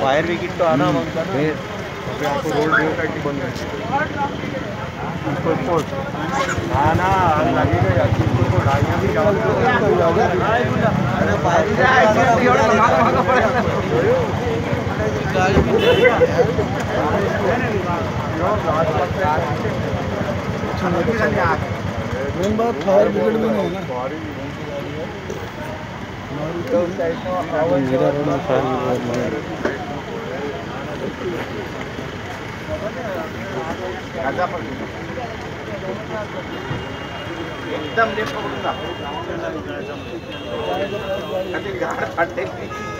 fire wicket तो आना माँगता ना आपको रोड रोड हाँ ना लगेगा यार तो गाड़ियाँ भी अरे फायर मेन बात फायर ब्रिगेड में नहीं है एकदम लेफ़्ट पकडून फाटेल